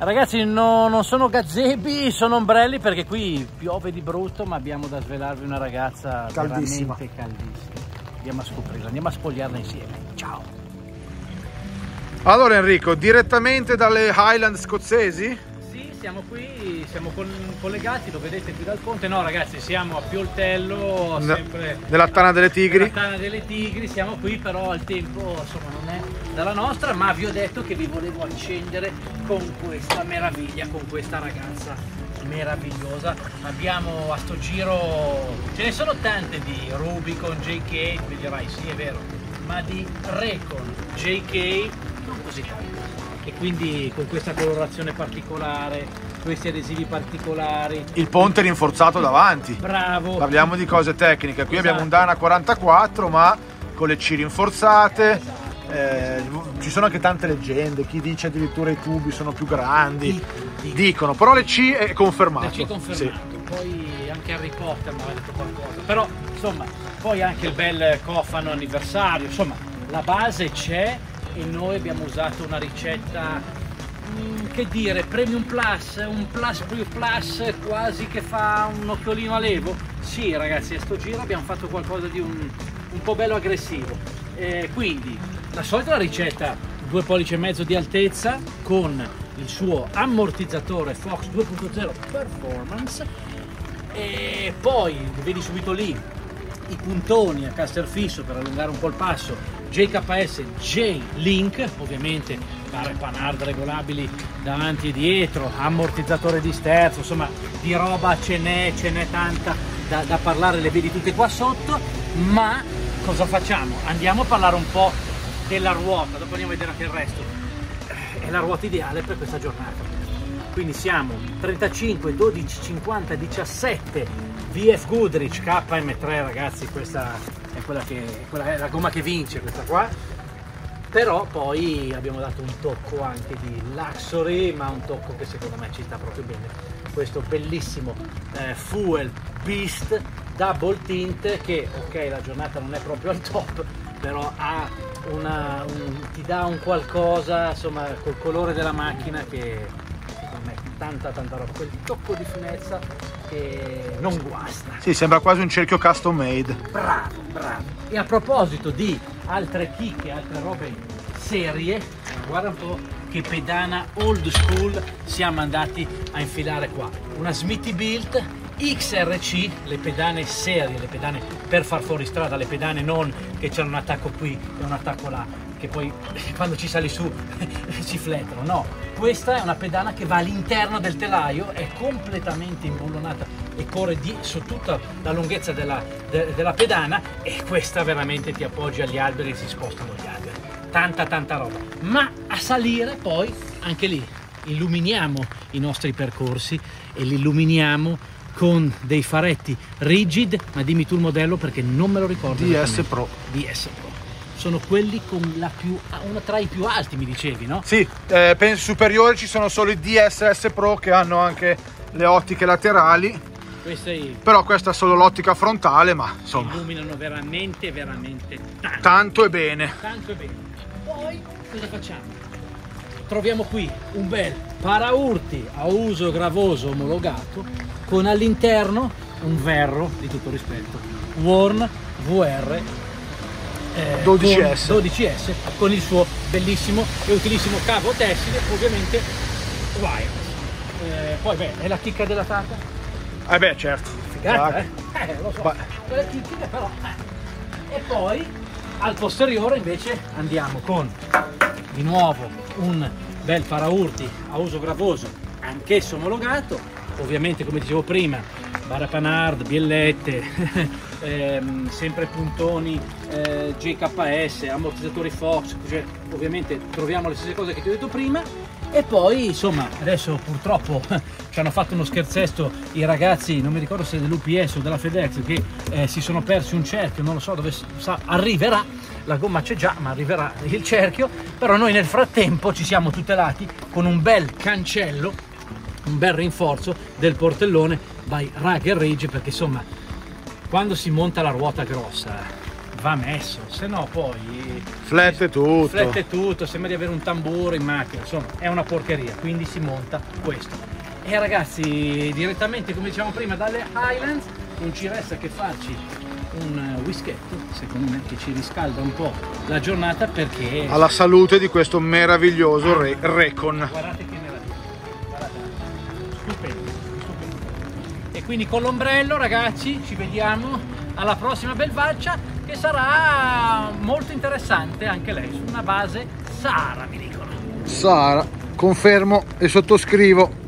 Ragazzi no, non sono gazebi, sono ombrelli perché qui piove di brutto ma abbiamo da svelarvi una ragazza Caldissima. veramente caldissima. Andiamo a scoprirla, andiamo a spogliarla insieme. Ciao! Allora Enrico, direttamente dalle Highland scozzesi? Siamo qui, siamo con- collegati, lo vedete qui dal ponte. No ragazzi, siamo a Pioltello, Ne- sempre Nella Tana delle Tigri? nella Tana delle Tigri, siamo qui però al tempo insomma non è dalla nostra, ma vi ho detto che vi volevo accendere con questa meraviglia, con questa ragazza meravigliosa. Abbiamo a sto giro, ce ne sono tante di Rubicon, JK, mi dirai sì è vero, ma di Recon, JK non così tante. E quindi con questa colorazione particolare, questi adesivi particolari, Il ponte rinforzato davanti. bravo. Parliamo di cose tecniche. Qui abbiamo un Esatto. Dana 44 ma con le C rinforzate. Eh, ci sono anche tante leggende, chi dice addirittura i tubi sono più grandi, Dicono, dicono. dicono, però le C è confermato. Perché è confermato, poi anche Harry Potter mi aveva detto qualcosa, però insomma, poi anche il bel cofano anniversario, insomma, la base c'è e noi abbiamo usato una ricetta, mm, che dire, premium plus, un plus più plus quasi che fa un occhiolino a levo. Sì ragazzi, a sto giro abbiamo fatto qualcosa di un, un po' bello aggressivo. Eh, quindi, la solita ricetta, due pollici e mezzo di altezza con il suo ammortizzatore Fox 2.0 Performance e poi vedi subito lì i puntoni a caster fisso per allungare un po' il passo JKS J-Link ovviamente barre panard regolabili davanti e dietro ammortizzatore di sterzo insomma di roba ce n'è ce n'è tanta da, da parlare le vedi tutte qua sotto ma cosa facciamo andiamo a parlare un po' della ruota dopo andiamo a vedere anche il resto è la ruota ideale per questa giornata. Quindi siamo 35, 12, 50, 17 VF Goodrich KM3 ragazzi, questa è quella che quella- è la gomma che vince questa qua. Però poi abbiamo dato un tocco anche di Luxury, ma un tocco che secondo me ci sta proprio bene. Questo bellissimo eh, Fuel Beast Double Tint che ok la giornata non è proprio al top, però ha una, un- ti dà un qualcosa insomma col colore della macchina che tanta tanta roba, quel tocco di finezza che non guasta. Sì, sembra quasi un cerchio custom made. Bravo, bravo. E a proposito di altre chicche, altre robe serie, guarda un po' che pedana old school siamo andati a infilare qua. Una Smithy Built XRC, le pedane serie, le pedane per far fuori strada, le pedane non che c'è un attacco qui e un attacco là, che poi quando ci sali su si flettono. No, questa è una pedana che va all'interno del telaio, è completamente imbullonata e corre di, su tutta la lunghezza della, de- della pedana e questa veramente ti appoggi agli alberi e si spostano gli alberi. Tanta tanta roba. Ma a salire poi anche lì illuminiamo i nostri percorsi e li illuminiamo con dei faretti rigid, ma dimmi tu il modello perché non me lo ricordo. DS. Pro. DS Pro. Sono quelli con la più, una tra i più alti, mi dicevi, no? Sì, eh, penso superiori ci sono solo i DSS Pro che hanno anche le ottiche laterali, Questi però questa è solo l'ottica frontale, ma insomma, illuminano veramente, veramente tanto. tanto e bene. Tanto è bene. Poi cosa facciamo? Troviamo qui un bel paraurti a uso gravoso omologato con all'interno un verro di tutto rispetto, Warn VR eh, 12S. con 12S con il suo bellissimo e utilissimo cavo tessile, ovviamente wireless. Eh, poi beh, è la chicca della tata? Eh beh, certo. Figata, Tac. eh? Eh, lo so. Ba- Quelle chicche però. eh. E poi al posteriore invece andiamo con di nuovo un bel paraurti a uso gravoso, anch'esso omologato, ovviamente come dicevo prima, barra panard, biellette, ehm, sempre puntoni eh, JKS, ammortizzatori Fox, cioè, ovviamente troviamo le stesse cose che ti ho detto prima. E poi insomma adesso purtroppo ci hanno fatto uno scherzetto i ragazzi, non mi ricordo se dell'UPS o della FedEx che eh, si sono persi un cerchio, non lo so dove sa- arriverà, la gomma c'è già ma arriverà il cerchio, però noi nel frattempo ci siamo tutelati con un bel cancello, un bel rinforzo del portellone by Rugger Ridge perché insomma quando si monta la ruota grossa va messo, se no poi Flette tutto. flette tutto, sembra di avere un tamburo in macchina, insomma è una porcheria, quindi si monta questo. E ragazzi, direttamente come dicevamo prima dalle Highlands non ci resta che farci un eh, whisketto, secondo me, che ci riscalda un po' la giornata perché... Alla salute di questo meraviglioso re- Recon. Guardate che quindi con l'ombrello ragazzi ci vediamo alla prossima Belvaccia che sarà molto interessante anche lei su una base Sahara mi dicono. Sara, confermo e sottoscrivo.